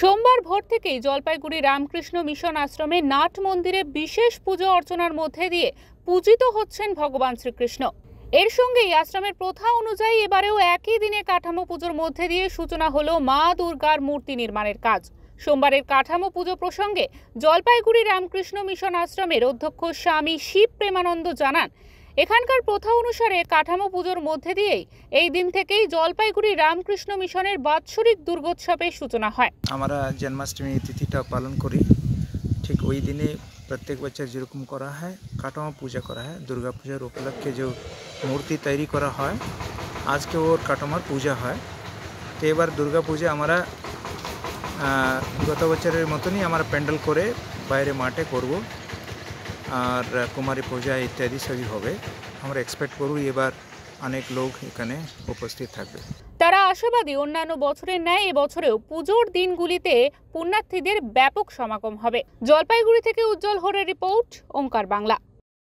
সোমবার ভোর থেকেই জলপাইগুড়ি রামকৃষ্ণ মিশন আশ্রমে নাট মন্দিরে বিশেষ পুজো অর্চনার মধ্যে দিয়ে পূজিত হচ্ছেন ভগবান শ্রীকৃষ্ণ। এর সঙ্গেই আশ্রমের প্রথা অনুযায়ী এবারেও একই দিনে কাঠামো পুজোর মধ্যে দিয়ে সূচনা হলো মা দুর্গার মূর্তি নির্মাণের কাজ। সোমবারের কাঠামো পুজো প্রসঙ্গে জলপাইগুড়ি রামকৃষ্ণ মিশন আশ্রমের অধ্যক্ষ স্বামী শিব প্রেমানন্দ জানান এখানকার প্রথা অনুসারে কাঠামো পুজোর মধ্যে দিয়েই এই দিন থেকেই জলপাইগুড়ি রামকৃষ্ণ মিশনের বাৎসরিক দুর্গোৎসবের সূচনা হয়। আমরা জন্মাষ্টমী তিথিটা পালন করি। ঠিক ওই দিনে প্রত্যেক বছর যেরকম করা হয়, কাঠামো পূজা করা হয়, দুর্গা পূজার উপলক্ষে যে মূর্তি তৈরি করা হয়, আজকে ওর কাটোমার পূজা হয়। তো এবার দুর্গা পূজা আমরা গত বছরের মতনই আমরা প্যান্ডেল করে বাইরে মাঠে করব। আর কুমারী পূজা ইত্যাদি সবই হবে। আমরা এক্সপেক্ট করব এবার অনেক লোক এখানে উপস্থিত থাকবে। তারা আশাবাদী অন্যান্য বছরের ন্যায় এবছরেও পুজোর দিনগুলিতে পুণ্যার্থীদের ব্যাপক সমাগম হবে। জলপাইগুড়ি থেকে উজ্জ্বল হরের রিপোর্ট, ওঙ্কার বাংলা।